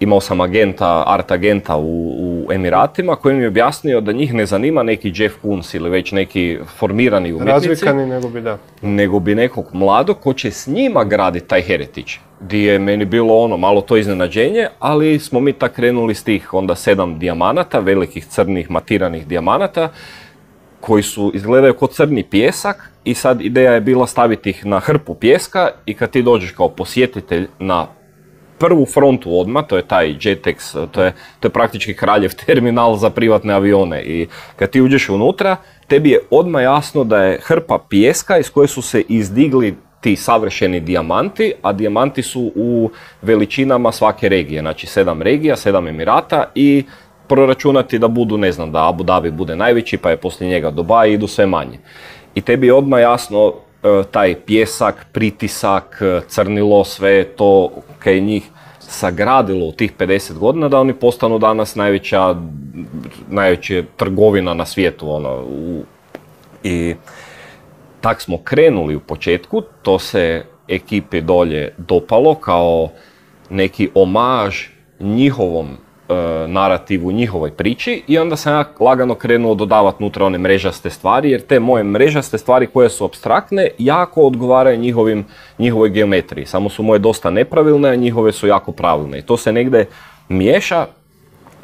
imao sam agenta, art agenta u, u Emiratima koji mi je objasnio da njih ne zanima neki Jeff Koons ili već neki formirani umjetnici. Razvikani nego bi da. nego bi nekog mladog ko će s njima graditi taj heritage. Di je meni bilo ono, malo to iznenađenje, ali smo mi tak krenuli s tih onda sedam dijamanata, velikih crnih matiranih dijamanata, koji su, izgledaju kao crni pjesak i sad ideja je bila staviti ih na hrpu pjeska i kad ti dođeš kao posjetitelj na prvu frontu odmah, to je taj Jetex, to je, to je praktički kraljev terminal za privatne avione i kad ti uđeš unutra, tebi je odmah jasno da je hrpa pijeska iz koje su se izdigli ti savršeni dijamanti, a dijamanti su u veličinama svake regije, znači sedam regija, sedam emirata i proračunati da budu, ne znam, da Abu Dhabi bude najveći, pa je poslije njega Dubai i idu sve manje. I tebi je odmah jasno taj pjesak, pritisak, e, crnilo, sve je to kaj njih sagradilo u tih 50 godina da oni postanu danas najveća, najveća trgovina na svijetu. Ono, u, I tak smo krenuli u početku, to se ekipi dolje dopalo kao neki omaž njihovom e, narativu, njihovoj priči i onda sam ja lagano krenuo dodavati nutra one mrežaste stvari jer te moje mrežaste stvari koje su abstraktne jako odgovaraju njihovim, njihovoj geometriji. Samo su moje dosta nepravilne, a njihove su jako pravilne. I to se negdje miješa.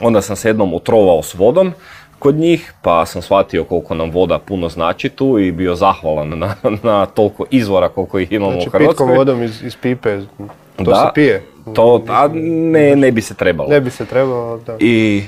Onda sam se jednom otrovao s vodom kod njih, pa sam shvatio koliko nam voda puno znači tu i bio zahvalan na, na toliko izvora koliko ih imamo Znači u Hrvatskoj. pitkom vodom iz, iz pipe, to Da. se pije. To, a ne, ne bi se trebalo. Ne bi se trebalo, da. I,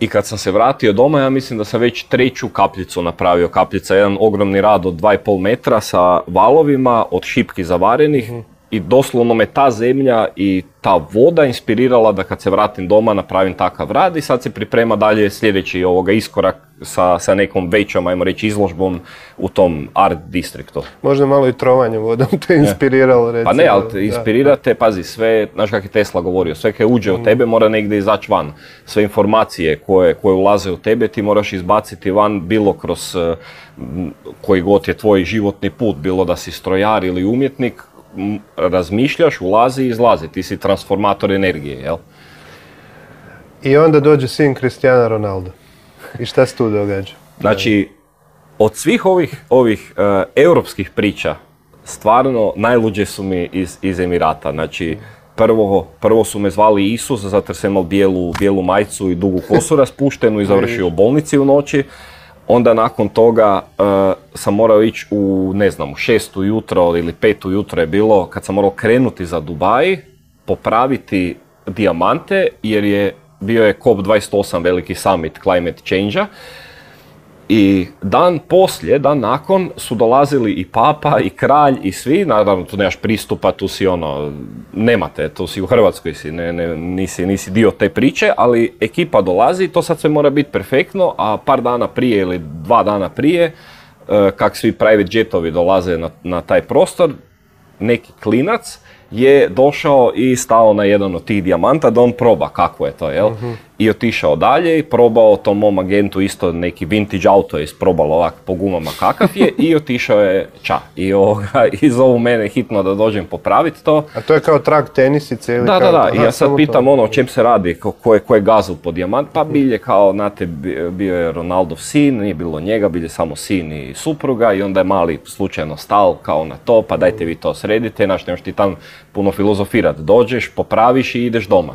I kad sam se vratio doma, ja mislim da sam već treću kapljicu napravio. Kapljica je jedan ogromni rad od 2,5 metra sa valovima, od šipki zavarenih. I doslovno me ta zemlja i ta voda inspirirala da kad se vratim doma napravim takav rad i sad se priprema dalje sljedeći ovoga iskorak sa, sa nekom većom, ajmo reći, izložbom u tom art distriktu. Možda malo i trovanje vodom te inspiriralo, recimo. Pa ne, ali te inspirirate, pazi, sve, znaš kak je Tesla govorio, sve kad uđe u tebe mora negdje izaći van. Sve informacije koje, koje ulaze u tebe ti moraš izbaciti van bilo kroz eh, koji god je tvoj životni put, bilo da si strojar ili umjetnik, razmišljaš, ulazi i izlazi, ti si transformator energije, jel? I onda dođe sin Cristiano Ronaldo. I šta se tu događa? Znači, od svih ovih, ovih e, europskih priča, stvarno najluđe su mi iz, iz Emirata. Znači, prvo, prvo su me zvali Isus, zato jer sam imao bijelu, bijelu majicu i dugu kosu raspuštenu i završio u bolnici u noći. Onda nakon toga e, sam morao ići u, ne znam, u šestu jutro ili petu jutro je bilo, kad sam morao krenuti za Dubai, popraviti dijamante, jer je bio je COP28 veliki summit climate change i dan poslije, dan nakon su dolazili i papa i kralj i svi, naravno tu nemaš pristupa, tu si ono, nemate, tu si u Hrvatskoj, si, ne, ne, nisi, nisi dio te priče, ali ekipa dolazi, to sad sve mora biti perfektno, a par dana prije ili dva dana prije, e, kak svi private jetovi dolaze na, na taj prostor, neki klinac je došao i stao na jedan od tih dijamanta da on proba kako je to, jel? I otišao dalje i probao tom mom agentu isto neki vintage auto je isprobalo ovak po gumama kakav je i otišao je ča. I, ovoga, i zovu mene hitno da dođem popraviti to. A to je kao trag tenisice ili Da, kao... da, da, i ja sad pitam to. ono o čem se radi, ko, je, ko je gazu po dijamant, pa bilje kao, znate, bi- bio je Ronaldov sin, nije bilo njega, bilje samo sin i supruga i onda je mali slučajno stal kao na to, pa dajte vi to sredite, znaš, nemaš ti tam puno filozofirat, dođeš, popraviš i ideš doma.